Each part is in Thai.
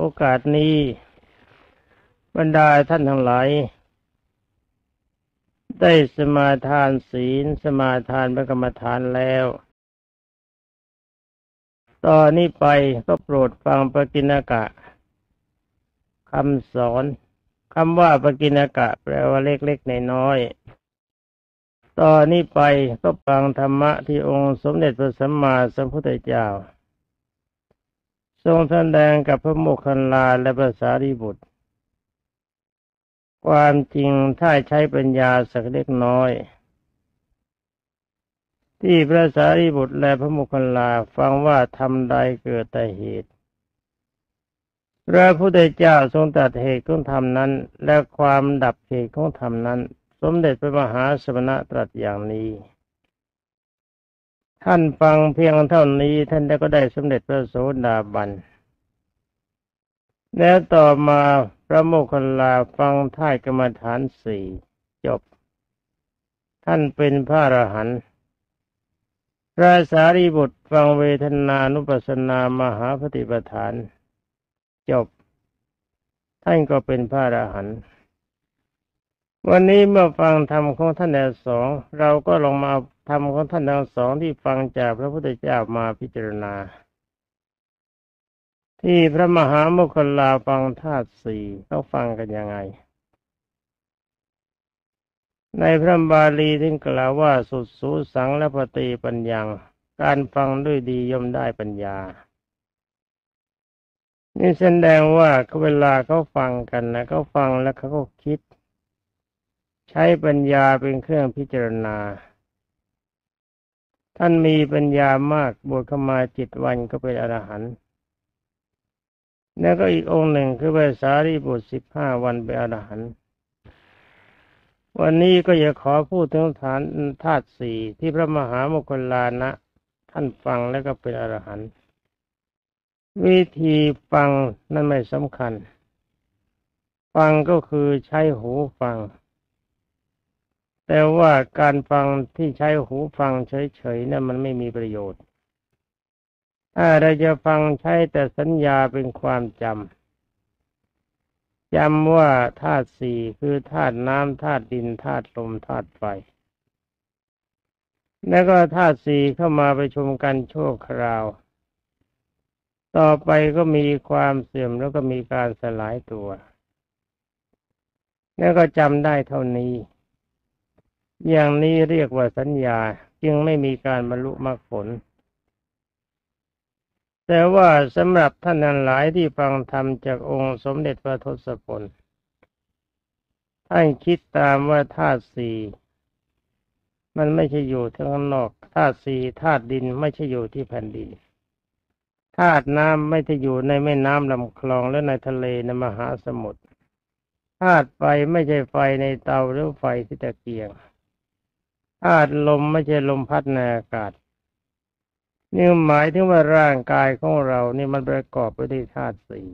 โอกาสนี้ บรรดาท่านทั้งหลายได้สมาทานศีลสมาทานพระกรรมฐานแล้ว ตอนนี้ไปก็โปรดฟังปกิณกะคำสอนคำว่าปกิณกะ แปลว่าเล็กๆในน้อยตอนนี้ไปก็ฟังธรรมะที่องค์สมเด็จพระสัมมาสัมพุทธเจ้า ทรงแสดงกับพระโมคคัลลาและภาษาริบุตร ความจริงถ้าใช้ปัญญาสักเล็กน้อย ที่พระสารีบุตรและพระโมคคัลลาฟังว่าทำใดเกิดแต่เหตุพระพุทธเจ้าทรงตัดเหตุของธรรมนั้น และความดับเหตุของธรรมนั้น สมเด็จพระมหาสมณะตรัสอย่างนี้ ท่านฟังเพียงเท่านี้ท่านก็ได้สมเด็จพระโสดาบัน แล้วต่อมาพระโมคคัลลาฟังท่ายกรรมฐานสี่จบ ท่านเป็นพระอรหันต์พระสารีบุตรฟังเวทนานุปัสสนามหาปฏิปทาน จบ ท่านก็เป็นพระอรหันต์ วันนี้เมื่อฟังธรรมของท่านทั้งสองเราก็ลองมาธรรมของท่านทั้งสองที่ฟังจากพระพุทธเจ้ามาพิจารณา ที่พระมหาโมคคลาฟังธาตุสี่เขาฟังกันยังไง ในพระบาลีที่กล่าวว่าสุดสูสังและปฏิปัญญาการฟังด้วยดีย่อมได้ปัญญานี่แสดงว่าเขาเวลาเขาฟังกันนะเขาฟังแล้วเขาก็คิด ใช้ปัญญาเป็นเครื่องพิจารณา ท่านมีปัญญามากบวชเข้ามาจิตวันก็เป็นอรหันต์แล้วก็อีกองค์หนึ่งคือพระสารีบุตรสิบห้าวันเป็นอรหันต์วันนี้ก็อยากขอพูดถึงฐานธาตุสี่ที่พระมหาโมคคลลานะ ท่านฟังแล้วก็เป็นอรหันต์วิธีฟังนั่นไม่สำคัญ ฟังก็คือใช้หูฟัง แต่ว่าการฟังที่ใช้หูฟังเฉยๆนะั่นมันไม่มีประโยชน์ ถ้าเราจะฟังใช้แต่สัญญาเป็นความจำจำว่าธาตุสี่คือธาตุน้ำธาตุดินธาตุลมธาตุไฟ แล้วก็ธาตุสี่เข้ามาประชุมกันชั่วคราว ต่อไปก็มีความเสื่อมแล้วก็มีการสลายตัว แล้วก็จำได้เท่านี้ อย่างนี้เรียกว่าสัญญาจึงไม่มีการบรรลุมรรคผล แต่ว่าสำหรับท่านนั้นหลายที่ฟังธรรมจากองค์สมเด็จพระทศพลท่านคิดตามว่าธาตุสี่มันไม่ใช่อยู่ทั้งนอกธาตุสี่ธาตุดินไม่ใช่อยู่ที่แผ่นดินธาตุน้ำไม่ใช่อยู่ในแม่น้ำลำคลองและในทะเลในมหาสมุทรธาตุไฟไม่ใช่ไฟในเตาหรือไฟที่ตะเกียง ธาตุลมไม่ใช่ลมพัดในอากาศนี่หมายถึงว่าร่างกายของเรานี่มันประกอบไปด้วยธาตุสี่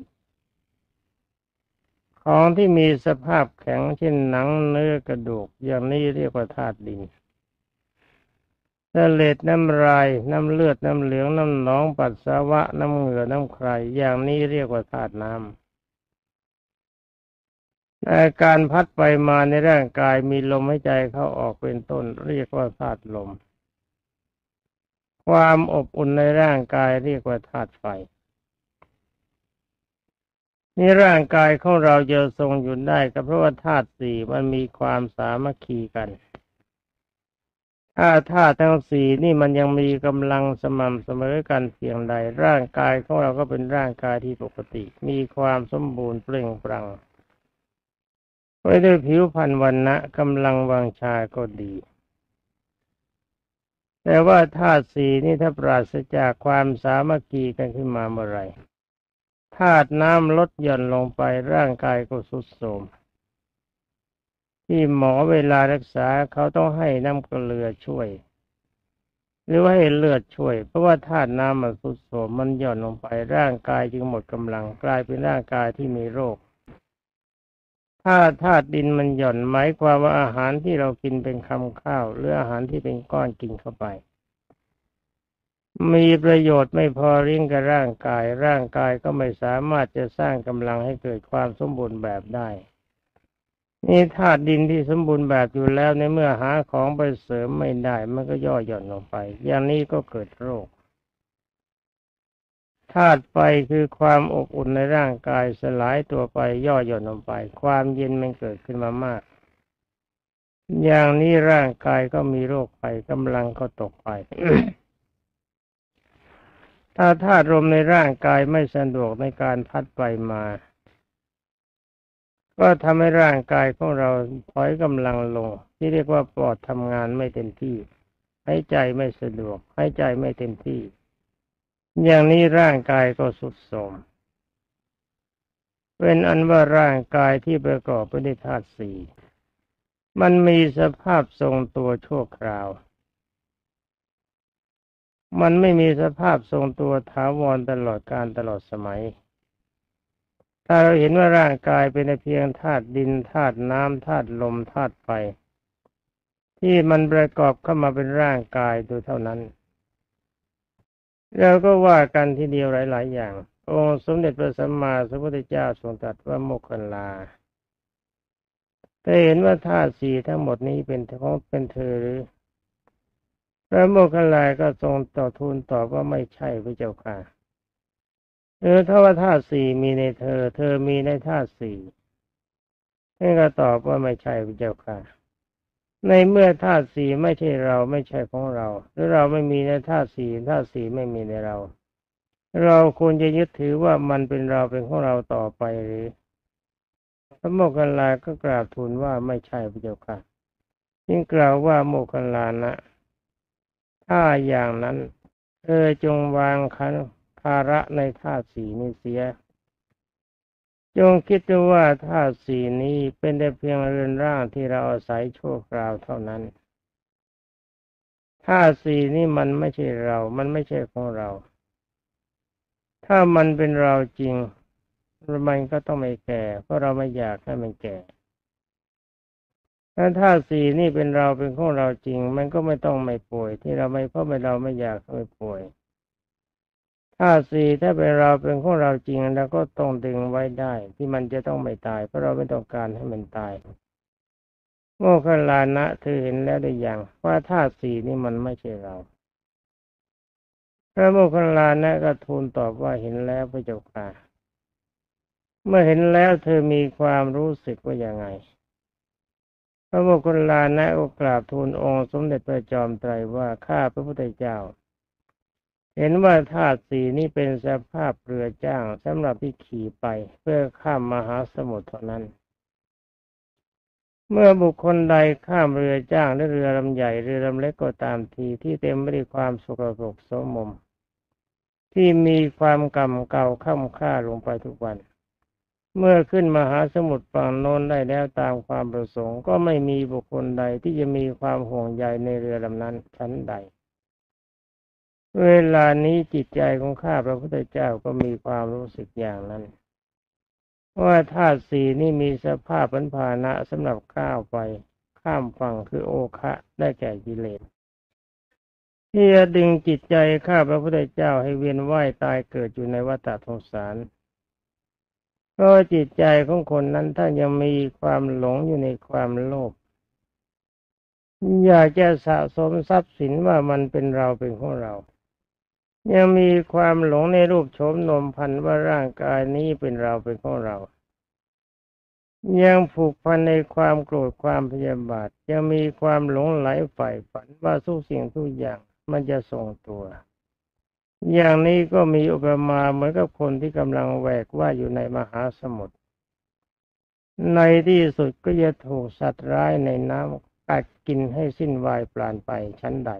ของที่มีสภาพแข็งเช่นหนังเนื้อกระดูก อย่างนี้เรียกว่าธาตุดินเลือดน้ำลาย น้ำเลือดน้ำเหลืองน้ำหนองปัสสาวะ น้ำเหงื่อน้ำใครอย่างนี้เรียกว่าธาตุน้ำ อาการพัดไปมาในร่างกายมีลมหายใจเข้าออกเป็นต้น เรียกว่าธาตุลม ความอบอุ่นในร่างกายเรียกว่าธาตุไฟนี่ร่างกายของเราจะทรงอยู่ได้ก็เพราะว่าธาตุสี่มันมีความสามัคคีกัน ถ้าธาตุทั้งสี่นี่มันยังมีกำลังสม่ำเสมอกันเพียงใด ร่างกายของเราก็เป็นร่างกายที่ปกติ มีความสมบูรณ์เปล่งปลั่ง ไว้ด้วยผิวพรรณวันนะกำลังวังชาก็ดี แต่ว่าธาตุสีนี่ถ้าปราศจากความสามัคคีกันขึ้นมาเมื่อไรธาตุน้ำลดหย่อนลงไปร่างกายก็สุดโทรมที่หมอเวลารักษาเขาต้องให้น้ำเกลือช่วย หรือว่าให้เลือดช่วย เพราะว่าธาตุน้ำมันสุดโทรมมันหย่อนลงไปร่างกายจึงหมดกำลังกลายเป็นร่างกายที่มีโรค ถ้าธาตุดินมันหย่อนหมายความว่าอาหารที่เรากินเป็นคำข้าวหรืออาหารที่เป็นก้อนกินเข้าไป มีประโยชน์ไม่พอเลี้ยงกับร่างกาย ร่างกายก็ไม่สามารถจะสร้างกำลังให้เกิดความสมบูรณ์แบบได้นี่ธาตุดินที่สมบูรณ์แบบอยู่แล้วในเมื่อหาของไปเสริมไม่ได้ มันก็ย่อหย่อนลงไป อย่างนี้ก็เกิดโรค ธาตุไฟคือความอบอุ่นในร่างกายสลายตัวไปย่อหย่อนลงไป ความเย็นมันเกิดขึ้นมามาก อย่างนี้ร่างกายก็มีโรคไปกำลังก็ตกไป ถ้าธาตุลมในร่างกายไม่สะดวกในการพัดไปมา ก็ทำให้ร่างกายของเราถอยกำลังลง ที่เรียกว่าปอดทำงานไม่เต็มที่หายใจไม่สะดวกหายใจไม่เต็มที่ อย่างนี้ร่างกายก็สุดโทมเป็นอันว่าร่างกายที่ประกอบไปด้วยธาตุสี่มันมีสภาพทรงตัวชั่วคราว มันไม่มีสภาพทรงตัวถาวรตลอดการตลอดสมัย ถ้าเราเห็นว่าร่างกายเป็นเพียงธาตุดินธาตุน้ำธาตุลมธาตุไฟที่มันประกอบเข้ามาเป็นร่างกายโดยเท่านั้น เราก็ว่ากันทีเดียวหลาย ๆ อย่าง องค์สมเด็จพระสัมมาสัมพุทธเจ้าทรงตรัสว่าโมคคัลลาแต่เห็นว่าธาตุสี่ทั้งหมดนี้เป็นของเป็นเธอหรือพระโมคคัลลาก็ทรงต่อทูลตอบว่าไม่ใช่พระเจ้าค่ะเออถ้าว่าธาตุสี่มีในเธอ เธอมีในธาตุสี่ท่านก็ตอบว่าไม่ใช่พระเจ้าค่ะ ในเมื่อธาตุสี่ไม่ใช่เราไม่ใช่ของเรา หรือเราไม่มีในธาตุสี่ธาตุสี่ไม่มีในเรา เราควรจะยึดถือว่ามันเป็นเราเป็นของเราต่อไปหรือพระโมคคัลลาก็กราบทูลว่าไม่ใช่พระเจ้าค่ะยิ่งกล่าวว่าโมคคัลลานะ ถ้าอย่างนั้นเธอจงวางคันภาระในธาตุสีนี้เสีย จงคิดดูว่าธาตุสีนี้เป็นแต่เพียงเรือนร่างที่เราอาศัยชั่วคราวเท่านั้นธาตุสีนี้มันไม่ใช่เรา มันไม่ใช่ของเรา ถ้ามันเป็นเราจริง มันก็ต้องไม่แก่ เพราะเราไม่อยากให้มันแก่ถ้าธาตุสี่นี่เป็นเราเป็นของเราจริง มันก็ไม่ต้องไม่ป่วย ที่เราไม่เพราะไม่เราไม่อยากให้ป่วย ธาตุสี่ถ้าเป็นเราเป็นของเราจริงเราก็ต้องดึงไว้ได้ ที่มันจะต้องไม่ตาย เพราะเราไม่ต้องการให้มันตาย โมคคลานะเธอเห็นแล้วหรือยังว่าธาตุสี่นี่มันไม่ใช่เรา พระโมคคัลลานะก็ทูลตอบว่าเห็นแล้วพระเจ้าค่ะเมื่อเห็นแล้วเธอมีความรู้สึกว่าอย่างไง พระโมคคัลลานะก็กราบทูลองค์สมเด็จพระจอมไตรว่าข้าพระพุทธเจ้า เห็นว่าธาตุสีนี้เป็นสภาพเรือจ้างสำหรับที่ขี่ไปเพื่อข้ามมหาสมุทรเท่านั้น เมื่อบุคคลใดข้ามเรือจ้างหรือเรือลำใหญ่เรือลำเล็กก็ตามทีที่เต็มไปด้วยความสกปรกโสมม ที่มีความกำเก่าข้ามค่าลงไปทุกวัน เมื่อขึ้นมหาสมุทรฝั่งโน้นได้แล้วตามความประสงค์ ก็ไม่มีบุคคลใดที่จะมีความห่วงใยในเรือลำนั้นชั้นใด เวลานี้จิตใจของข้าพระพุทธเจ้าก็มีความรู้สึกอย่างนั้นว่าธาตุสีนี่มีสภาพปัญภานะสำหรับข้าวไป ข้ามฝั่งคือโอคะได้แก่กิเลสที่จะดึงจิตใจข้าพระพุทธเจ้าให้เวียนว่ายตายเกิดอยู่ในวัฏสงสารเพราะจิตใจของคนนั้นถ้ายังมีความหลงอยู่ในความโลภอยากจะสะสมทรัพย์สินว่ามันเป็นเราเป็นของเรา ยังมีความหลงในรูปโฉมนมพันว่าร่างกายนี้เป็นเราเป็นของเรา ยังผูกพันในความโกรธความพยาบาท ยังมีความหลงไหลฝ่ายฝันว่าทุกสิ่งทุกอย่างมันจะส่งตัว อย่างนี้ก็มีอุปมาเหมือนกับคนที่กำลังแหวกว่าอยู่ในมหาสมุทรในที่สุดก็จะถูกสัตว์ร้ายในน้ำกัดกินให้สิ้นวายปลานไปชั้นใด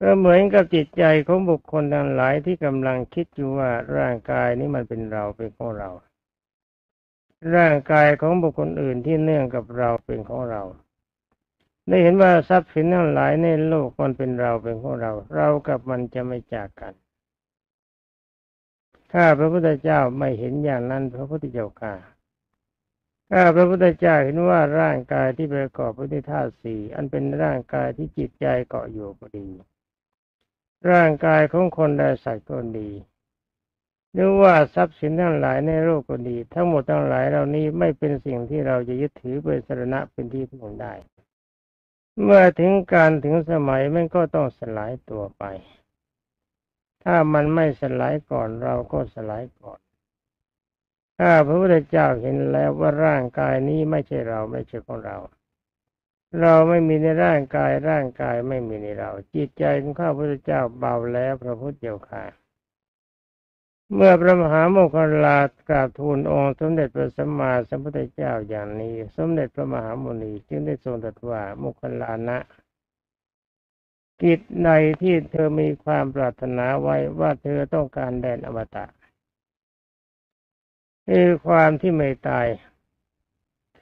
ก็เหมือนกับจิตใจของบุคคลทั้งหลายที่กำลังคิดอยู่ว่าร่างกายนี้มันเป็นเราเป็นของเรา ร่างกายของบุคคลอื่นที่เนื่องกับเราเป็นของเรา ได้เห็นว่าทรัพย์สินทั้งหลายในโลกมันเป็นเราเป็นของเรา เรากับมันจะไม่จากกัน ถ้าพระพุทธเจ้าไม่เห็นอย่างนั้นพระพุทธเจ้าค่ะถ้าพระพุทธเจ้าเห็นว่าร่างกายที่ประกอบไปด้วยธาตุสี่อันเป็นร่างกายที่จิตใจเกาะอยู่พอดี ร่างกายของคนใดสัตว์ก็ดีหรือว่าทรัพย์สินทั้งหลายในโลกก็ดี ทั้งหมดทั้งหลายเหล่านี้ไม่เป็นสิ่งที่เราจะยึดถือเป็นสรณะเป็นที่พึ่งได้ เมื่อถึงการถึงสมัยมันก็ต้องสลายตัวไป ถ้ามันไม่สลายก่อนเราก็สลายก่อน ถ้าพระพุทธเจ้าเห็นแล้วว่าร่างกายนี้ไม่ใช่เราไม่ใช่ของเรา เราไม่มีในร่างกายร่างกายไม่มีในเรา จิตใจของข้าพุทธเจ้าเบาแล้วพระพุทธเจ้าค่ะเมื่อพระมหาโมคคลลากราบทูลองค์สมเด็จพระสัมมาสัมพุทธเจ้าอย่างนี้ สมเด็จพระมหาโมนีจึงได้ทรงตรัสว่าโมคคลลานะ กิจในที่เธอมีความปรารถนาไว้ว่าเธอต้องการแดนอมตะคือความที่ไม่ตาย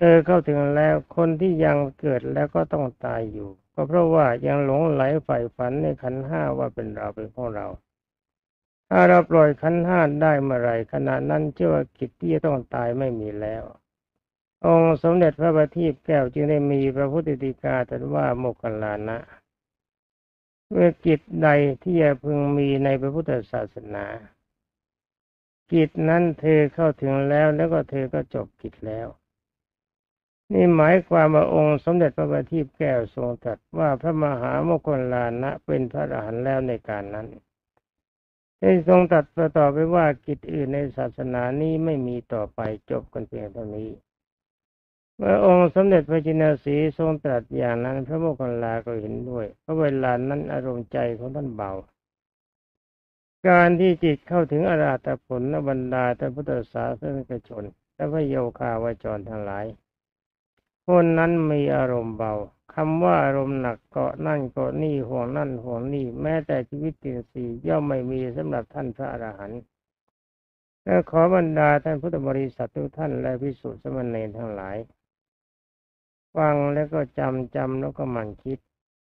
เธอเข้าถึงแล้วคนที่ยังเกิดแล้วก็ต้องตายอยู่ก็เพราะว่ายังหลงไหลใฝ่ฝันในขันห้าว่าเป็นเราเป็นของเรา ถ้าเราปล่อยขันห้าได้เมื่อไรขณะนั้นเชื่อว่ากิจที่จะต้องตายไม่มีแล้ว องค์สมเด็จพระบัณฑิตแก้วจึงได้มีพระพุทธติกาตรัสว่าโมกขลานะเมื่อกิจใดที่จะพึงมีในพระพุทธศาสนากิจนั้นเธอเข้าถึงแล้วแล้วก็เธอก็จบกิจแล้ว นี่หมายความว่าองค์สมเด็จพระบัณฑิตแก้วทรงตรัสว่าพระมหาโมคคลลานะเป็นพระอรหันต์แล้วในการนั้นได้ทรงตรัสประต่อไปว่ากิจอื่นในศาสนานี้ไม่มีต่อไปจบกันเพียงเท่านี้ เมื่อองค์สมเด็จพระจินสีทรงตรัสอย่างนั้น พระโมคคัลลาก็เห็นด้วยเพราะเวลานั้นอารมณ์ใจของท่านเบา การที่จิตเข้าถึงอราตผลนบรรดาท่านพุทธศาสนิกชน และพระโยคาวาจรทั้งหลาย คนนั้นมีอารมณ์เบาคำว่าอารมณ์หนักเกาะนั่นเกาะนี่ห่วงนั่นห่วงนี่แม้แต่ชีวิตตินสีย่อมไม่มีสำหรับท่านพระอรหันต์และขอบรรดาท่านพุทธบริษัททุกท่านและพิสุทธิสมณีทั้งหลาย ฟังแล้วก็จำจำแล้วก็มันคิด